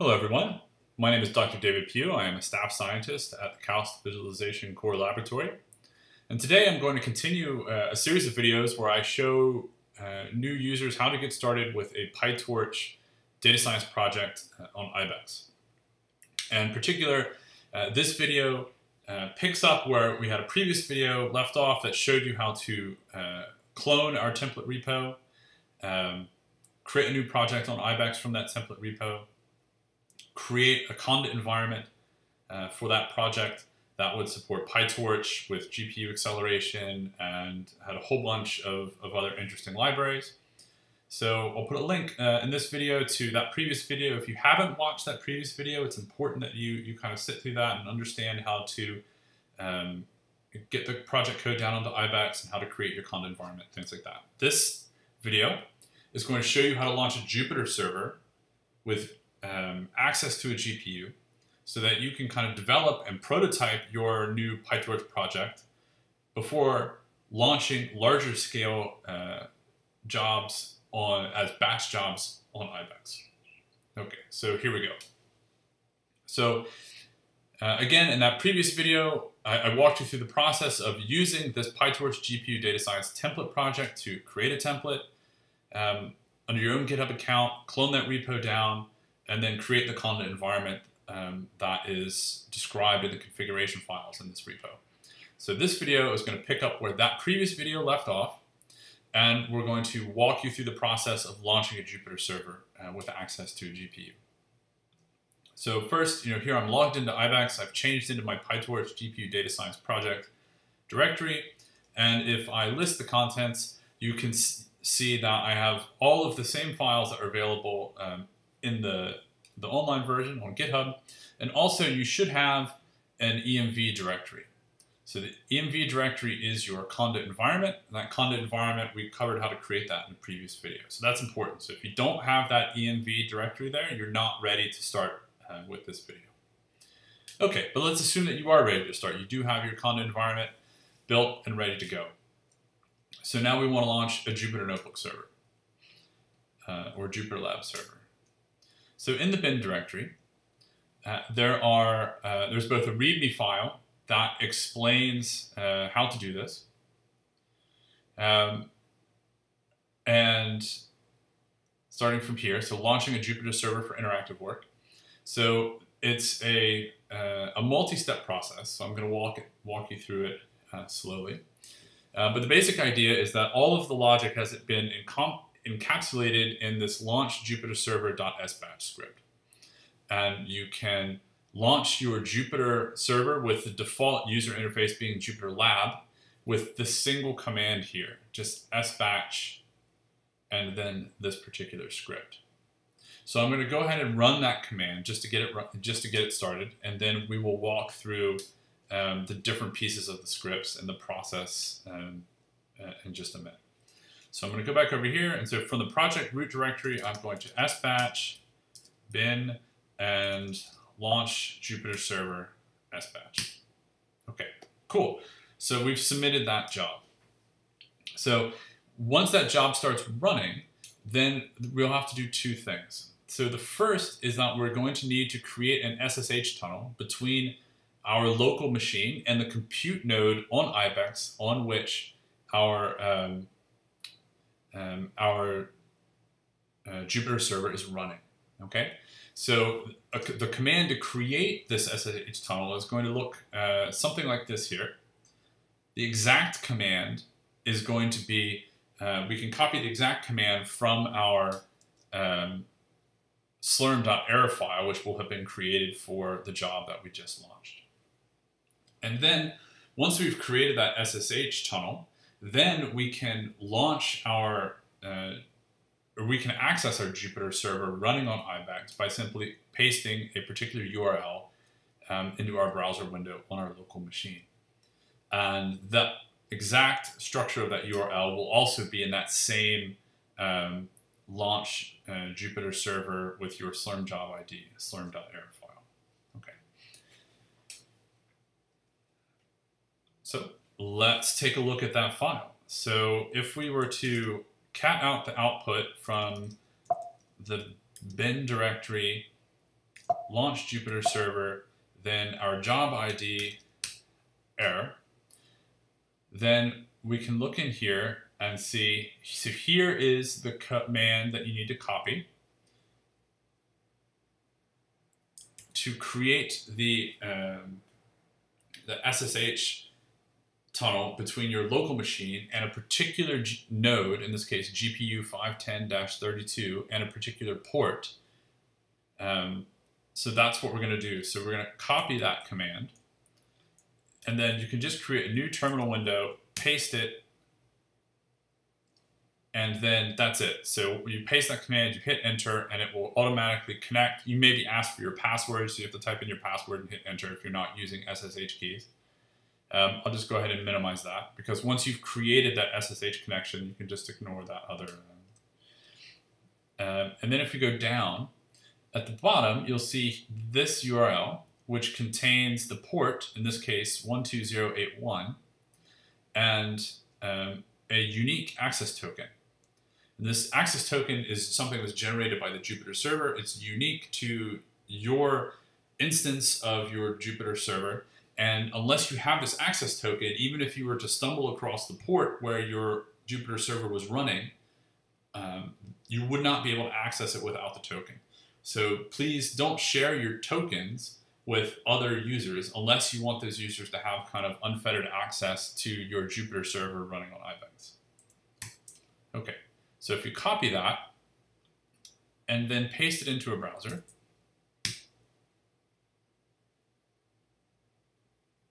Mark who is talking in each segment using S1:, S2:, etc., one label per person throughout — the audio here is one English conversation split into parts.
S1: Hello everyone, my name is Dr. David Pugh. I am a staff scientist at the KAUST Visualization Core Laboratory. And today I'm going to continue uh, a series of videos where I show uh, new users how to get started with a PyTorch data science project uh, on IBEX. And in particular, uh, this video uh, picks up where we had a previous video left off that showed you how to clone our template repo, um, create a new project on IBEX from that template repo, create a conda environment uh, for that project that would support PyTorch with GPU acceleration and had a whole bunch of, of other interesting libraries. So I'll put a link uh, in this video to that previous video. If you haven't watched that previous video, it's important that you, you kind of sit through that and understand how to um, get the project code down onto IBEX and how to create your conda environment, things like that. This video is going to show you how to launch a Jupyter server with um, access to a GPU so that you can kind of develop and prototype your new PyTorch project before launching larger scale uh, jobs on as batch jobs on IBEX. Okay, so here we go. So uh, again, in that previous video, I, I, walked you through the process of using this PyTorch GPU data science template project to create a template um, under your own GitHub account, clone that repo down, and then create the conda environment um, that is described in the configuration files in this repo. So this video is going to pick up where that previous video left off, and we're going to walk you through the process of launching a Jupyter server uh, with access to a GPU. So first, you know, here I'm logged into IBEX. I've changed into my PyTorch GPU data science project directory. And if I list the contents, you can see that I have all of the same files that are available um, in the, the online version on GitHub. And also you should have an ENV directory. So the ENV directory is your conda environment. And that conda environment, we covered how to create that in a previous video. So that's important. So if you don't have that ENV directory there, you're not ready to start uh, with this video. Okay, but let's assume that you are ready to start. You do have your conda environment built and ready to go. So now we want to launch a Jupyter Notebook server uh, or Jupyter Lab server. So in the bin directory, uh, there are uh, there's both a README file that explains uh, how to do this, um, and starting from here, so launching a Jupyter server for interactive work. So it's a uh, a multi-step process. So I'm going to walk walk you through it uh, slowly. Uh, but the basic idea is that all of the logic has been encapsulated in this launch Jupyter server.sbatch script. And you can launch your Jupyter server with the default user interface being Jupyter Lab with the single command here, just sbatch and then this particular script. So I'm going to go ahead and run that command just to get it just to get it started, and then we will walk through um, the different pieces of the scripts and the process um, uh, in just a minute. So I'm going to go back over here, and so from the project root directory, I'm going to sbatch bin and launch Jupyter Server sbatch. Okay, cool. So we've submitted that job. So once that job starts running, then we'll have to do two things. So the first is that we're going to need to create an SSH tunnel between our local machine and the compute node on IBEX on which our um, um, our uh, Jupyter server is running. Okay, so uh, the command to create this SSH tunnel is going to look uh, something like this here. The exact command is going to be, uh, we can copy the exact command from our um, slurm.error file, which will have been created for the job that we just launched. And then once we've created that SSH tunnel, then we can launch our, uh, or we can access our Jupyter server running on IBEX by simply pasting a particular URL um, into our browser window on our local machine. And the exact structure of that URL will also be in that same um, launch uh, Jupyter server with your slurm job ID, slurm.error file. Okay. So let's take a look at that file. So if we were to cat out the output from the bin directory launch Jupyter server, then our job ID error, then we can look in here and see, so here is the command that you need to copy to create the, um, the SSH tunnel between your local machine and a particular G node, in this case GPU 510-32, and a particular port. Um, so that's what we're going to do. So we're going to copy that command, and then you can just create a new terminal window, paste it, and then that's it. So you paste that command, you hit enter, and it will automatically connect. You may be asked for your password, so you have to type in your password and hit enter if you're not using SSH keys. Um, I'll just go ahead and minimize that because once you've created that SSH connection, you can just ignore that other. Um, and then if you go down, at the bottom, you'll see this URL, which contains the port, in this case 12081, and um, a unique access token. And this access token is something that's generated by the Jupyter server. It's unique to your instance of your Jupyter server. And unless you have this access token, even if you were to stumble across the port where your Jupyter server was running, um, you would not be able to access it without the token. So please don't share your tokens with other users unless you want those users to have kind of unfettered access to your Jupyter server running on Ibex. Okay, so if you copy that and then paste it into a browser,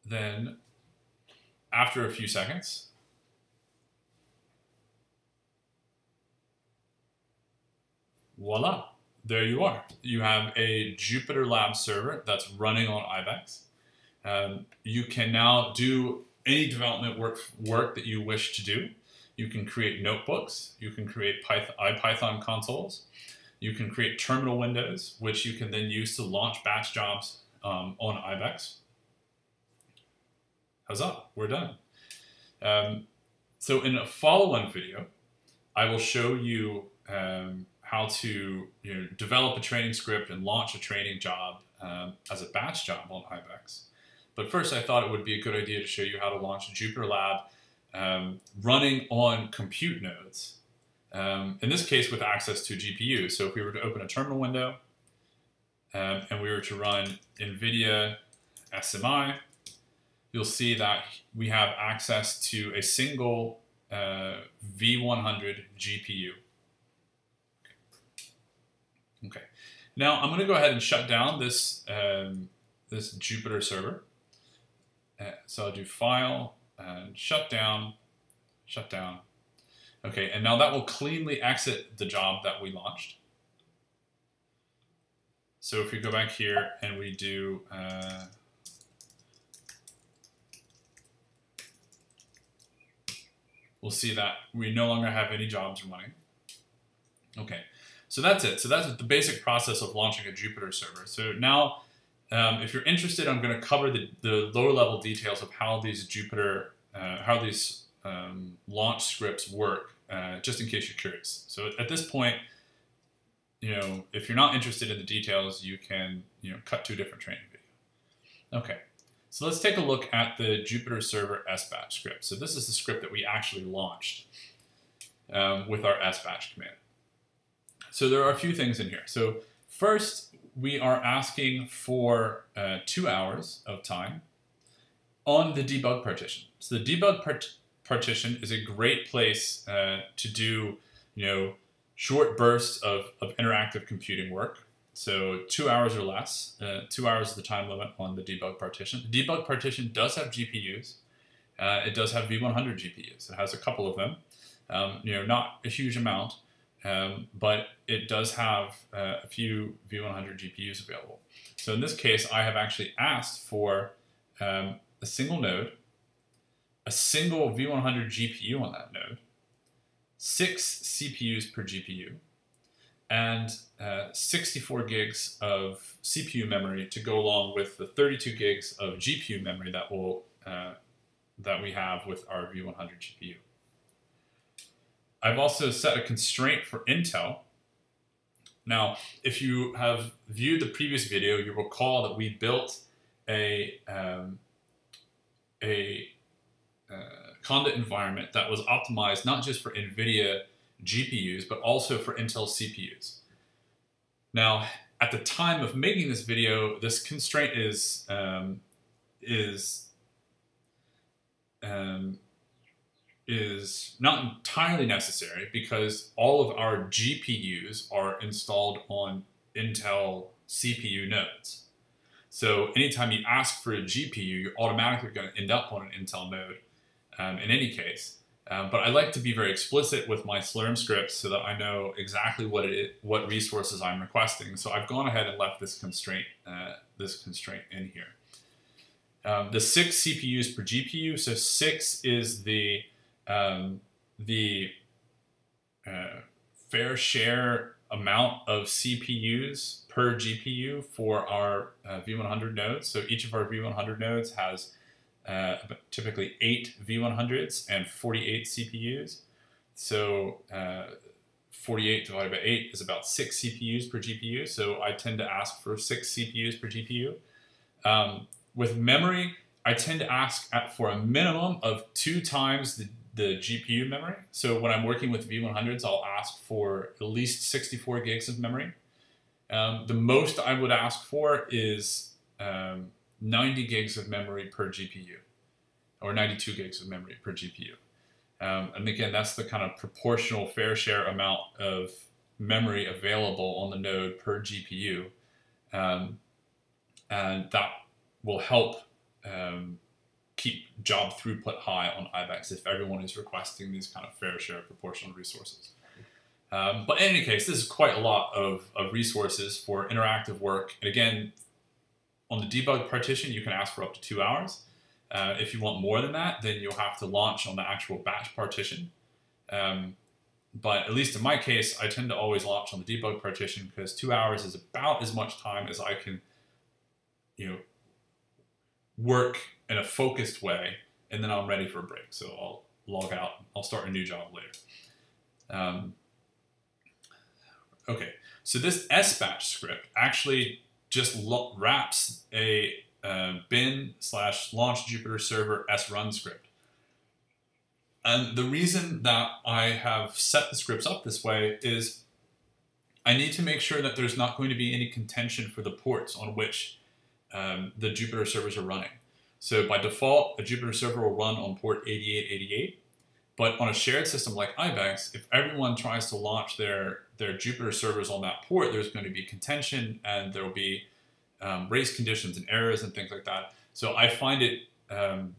S1: then after a few seconds, voila, there you are. You have a Jupyter Lab server that's running on IBEX. Um, you can now do any development work, work that you wish to do. You can create notebooks. You can create Python, IPython consoles. You can create terminal windows, which you can then use to launch batch jobs um, on IBEX huzzah, we're done. Um, so in a follow-on video, I will show you um, how to you know, develop a training script and launch a training job um, as a batch job on IBEX. But first, I thought it would be a good idea to show you how to launch Jupyter Lab um, running on compute nodes. Um, in this case, with access to GPU. So if we were to open a terminal window um, and we were to run NVIDIA SMI, you'll see that we have access to a single uh, V100 GPU. Okay, now I'm going to go ahead and shut down this, um, this Jupyter server. Uh, so I'll do File and Shut Down, Shut Down. Okay, and now that will cleanly exit the job that we launched. So if we go back here and we do uh, we'll see that we no longer have any jobs running. Okay, so that's it. So that's the basic process of launching a Jupyter server. So now, um, if you're interested, I'm going to cover the, the lower level details of how these Jupyter, uh, how these um, launch scripts work, uh, just in case you're curious. So at this point, you know, if you're not interested in the details, you can, you know, cut to a different training video. Okay. So let's take a look at the Jupyter Server SBatch script. So this is the script that we actually launched um, with our SBatch command. So there are a few things in here. So first, we are asking for uh, two hours of time on the debug partition. So the debug part partition is a great place uh, to do, you know, short bursts of, of interactive computing work. So two hours or less. Uh, two hours is the time limit on the debug partition. The debug partition does have GPUs. Uh, it does have V100 GPUs. It has a couple of them. Um, you know, not a huge amount, um, but it does have uh, a few V100 GPUs available. So in this case, I have actually asked for um, a single node, a single V100 GPU on that node, six CPUs per GPU, and uh, 64 gigs of CPU memory to go along with the 32 gigs of GPU memory that will uh, that we have with our V100 GPU. I've also set a constraint for Intel Now, if you have viewed the previous video, you recall that we built a, um, a uh, Conda environment that was optimized not just for NVIDIA GPUs, but also for Intel CPUs. Now, at the time of making this video, this constraint is, um, is, um, is not entirely necessary because all of our GPUs are installed on Intel CPU nodes. So anytime you ask for a GPU, you're automatically going to end up on an Intel node um, in any case. Um, but I like to be very explicit with my Slurm scripts so that I know exactly what it what resources I'm requesting. So I've gone ahead and left this constraint uh, this constraint in here. Um, the six CPUs per GPU. So six is the um, the uh, fair share amount of CPUs per GPU for our uh, V100 nodes. So each of our V100 nodes has uh, typically eight V100s and 48 CPUs. So uh, 48 divided by 8 is about 6 CPUs per GPU. So I tend to ask for 6 CPUs per GPU. Um, with memory, I tend to ask at, for a minimum of two times the, the GPU memory. So when I'm working with V100s, I'll ask for at least 64 gigs of memory. Um, the most I would ask for is um, 90 gigs of memory per GPU, or 92 gigs of memory per GPU. Um, and again, that's the kind of proportional fair share amount of memory available on the node per GPU. Um, and that will help um, keep job throughput high on IBEX if everyone is requesting these kind of fair share proportional resources. Um, but in any case, this is quite a lot of, of resources for interactive work. And again, on the debug partition, you can ask for up to two hours. Uh, if you want more than that, then you'll have to launch on the actual batch partition. Um, but at least in my case, I tend to always launch on the debug partition because two hours is about as much time as I can, you know, work in a focused way, and then I'm ready for a break. So I'll log out. I'll start a new job later. Um, okay, so this sbatch script actually just wraps a uh, bin slash launch Jupyter server s run script. And the reason that I have set the scripts up this way is I need to make sure that there's not going to be any contention for the ports on which um, the Jupyter servers are running. So by default, a Jupyter server will run on port 8888. But on a shared system like IBEX, if everyone tries to launch their, their Jupyter servers on that port, there's going to be contention and there will be um, race conditions and errors and things like that. So I find it um,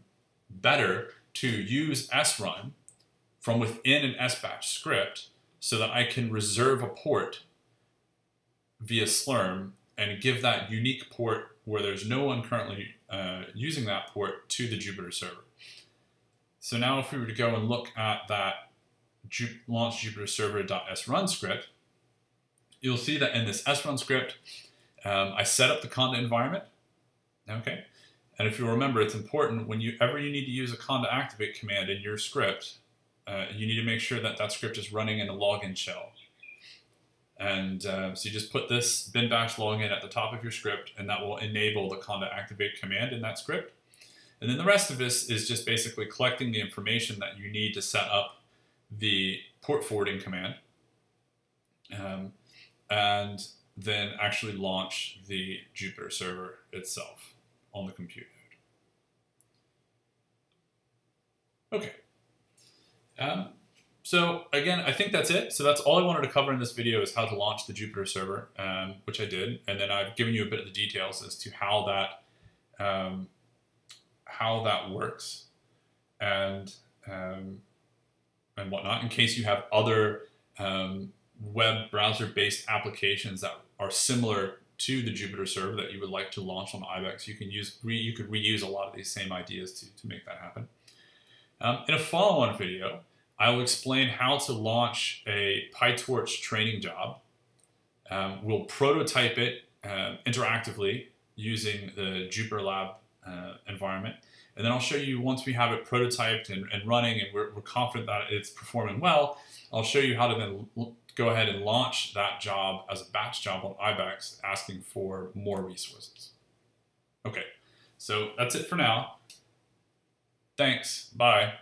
S1: better to use srun from within an sbatch script so that I can reserve a port via Slurm and give that unique port where there's no one currently uh, using that port to the Jupyter server. So now if we were to go and look at that launch Jupyter server.srun script, you'll see that in this srun script, um, I set up the conda environment. Okay. And if you remember, it's important when you ever you need to use a conda activate command in your script, uh, you need to make sure that that script is running in a login shell. And uh, so you just put this bin bash login at the top of your script, and that will enable the conda activate command in that script. And then the rest of this is just basically collecting the information that you need to set up the port forwarding command. Um, and then actually launch the Jupyter server itself on the compute node. Okay. Um, so again, I think that's it. So that's all I wanted to cover in this video is how to launch the Jupyter server, um, which I did. And then I've given you a bit of the details as to how that um, how that works and um, and whatnot in case you have other um, web browser-based applications that are similar to the Jupyter server that you would like to launch on IBEX. You can use re, you could reuse a lot of these same ideas to, to make that happen. Um, in a follow-on video, I will explain how to launch a PyTorch training job. Um, we'll prototype it uh, interactively using the Jupyter Lab uh, environment. And then I'll show you once we have it prototyped and, and running and we're, we're confident that it's performing well, I'll show you how to then go ahead and launch that job as a batch job on IBEX asking for more resources. Okay, so that's it for now. Thanks, bye.